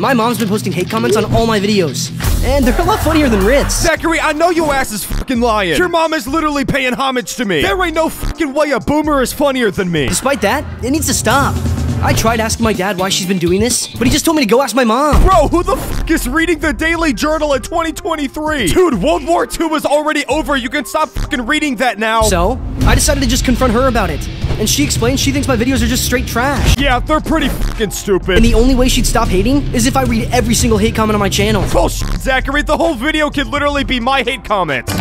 My mom's been posting hate comments on all my videos, and they're a lot funnier than Ryth's. Zachary, I know your ass is fucking lying. Your mom is literally paying homage to me. There ain't no fucking way a boomer is funnier than me. Despite that, it needs to stop. I tried asking my dad why she's been doing this, but he just told me to go ask my mom. Bro, who the fuck is reading the Daily Journal in 2023? Dude, World War II is already over. You can stop fucking reading that now. So, I decided to just confront her about it. And she explains she thinks my videos are just straight trash. yeah, they're pretty fucking stupid. And the only way she'd stop hating is if I read every single hate comment on my channel. Bullshit, Zachary. The whole video could literally be my hate comments.